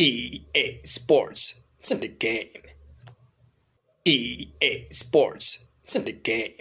EA Sports, it's in the game. EA Sports, it's in the game.